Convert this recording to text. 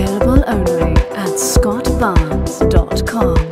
Available only at scottbarnes.com.